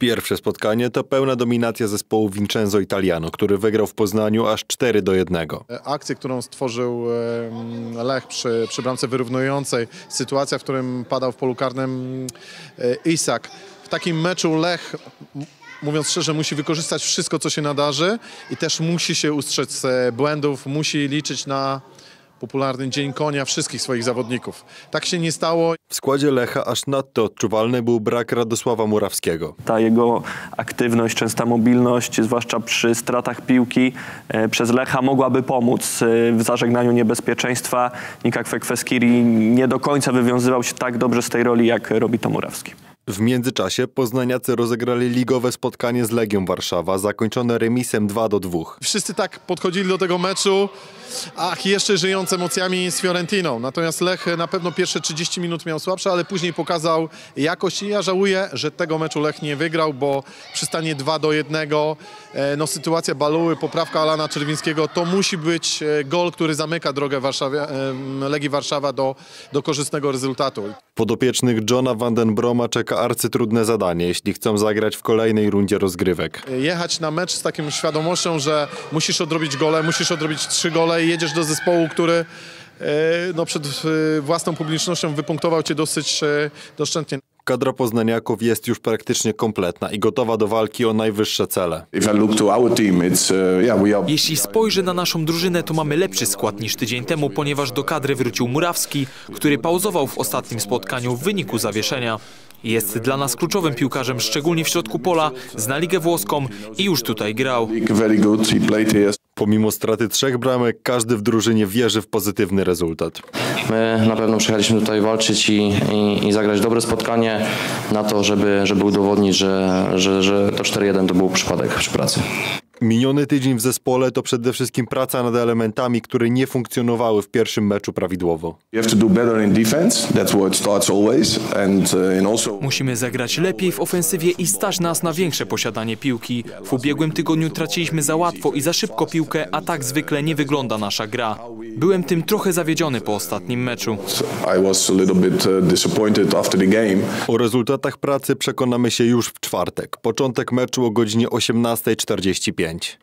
Pierwsze spotkanie to pełna dominacja zespołu Vincenzo Italiano, który wygrał w Poznaniu aż 4 do 1. Akcję, którą stworzył Lech przy, przy bramce wyrównującej, sytuacja, w którym padał w polu karnym e, Isak. W takim meczu Lech, mówiąc szczerze, musi wykorzystać wszystko, co się nadarzy i też musi się ustrzec e, błędów, musi liczyć na popularny dzień konia wszystkich swoich zawodników. Tak się nie stało. W składzie Lecha aż nadto odczuwalny był brak Radosława Murawskiego. Ta jego aktywność, częsta mobilność, zwłaszcza przy stratach piłki e, przez Lecha mogłaby pomóc e, w zażegnaniu niebezpieczeństwa. Nikak Fekweskiri nie do końca wywiązywał się tak dobrze z tej roli, jak robi to Murawski. W międzyczasie poznaniacy rozegrali ligowe spotkanie z Legią Warszawa, zakończone remisem 2 do 2. Wszyscy tak podchodzili do tego meczu, ach, jeszcze żyjąc emocjami z Fiorentiną. Natomiast Lech na pewno pierwsze 30 minut miał słabsze, ale później pokazał jakość i ja żałuję, że tego meczu Lech nie wygrał, bo przy stanie 2 do 1, e, no sytuacja Baluły, poprawka Alana Czerwińskiego, to musi być e, gol, który zamyka drogę Warszawie, e, Legii Warszawa do, do korzystnego rezultatu. Podopiecznych Johna Vandenbroma czeka arcytrudne zadanie, jeśli chcą zagrać w kolejnej rundzie rozgrywek. jechać na mecz z taką świadomością, że musisz odrobić gole, musisz odrobić trzy gole i jedziesz do zespołu, który e, no, przed e, własną publicznością wypunktował cię dosyć e, doszczętnie. Kadra poznaniaków jest już praktycznie kompletna i gotowa do walki o najwyższe cele. Jeśli spojrzę na naszą drużynę, to mamy lepszy skład niż tydzień temu, ponieważ do kadry wrócił Murawski, który pauzował w ostatnim spotkaniu w wyniku zawieszenia. Jest dla nas kluczowym piłkarzem, szczególnie w środku pola, zna ligę włoską i już tutaj grał. Pomimo straty trzech bramek, każdy w drużynie wierzy w pozytywny rezultat. My na pewno przyjechaliśmy tutaj walczyć i, i, i zagrać dobre spotkanie na to, żeby, żeby udowodnić, że, że, że to 4-1 to był przypadek przy pracy. Miniony tydzień w zespole to przede wszystkim praca nad elementami, które nie funkcjonowały w pierwszym meczu prawidłowo. Uh. Musimy zagrać lepiej w ofensywie i stać nas na większe posiadanie piłki. W ubiegłym tygodniu traciliśmy za łatwo i za szybko piłkę, a tak zwykle nie wygląda nasza gra. Byłem tym trochę zawiedziony po ostatnim meczu. Uh. O rezultatach pracy przekonamy się już w czwartek. Początek meczu o godzinie 18.45. pięć